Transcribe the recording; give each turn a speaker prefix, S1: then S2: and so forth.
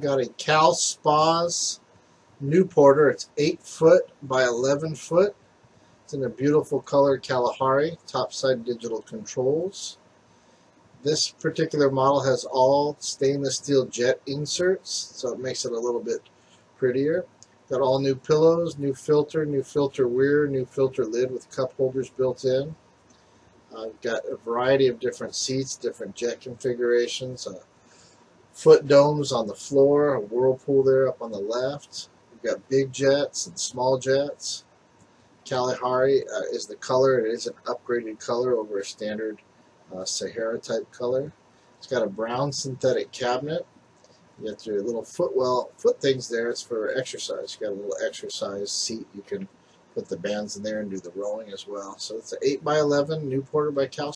S1: Got a Cal Spas Newporter. It's 8 foot by 11 foot. It's in a beautiful color Kalahari. Topside digital controls. This particular model has all stainless steel jet inserts, so it makes it a little bit prettier. Got all new pillows, new filter, new filter weir, new filter lid with cup holders built in. I've uh, got a variety of different seats, different jet configurations, foot domes on the floor, a whirlpool there up on the left. We've got big jets and small jets. Kalahari uh, is the color. It is an upgraded color over a standard uh, Sahara type color. It's got a brown synthetic cabinet. You got your little footwell foot things there. It's for exercise. You got a little exercise seat. You can put the bands in there and do the rowing as well. So it's an 8 by 11 Newporter by Cal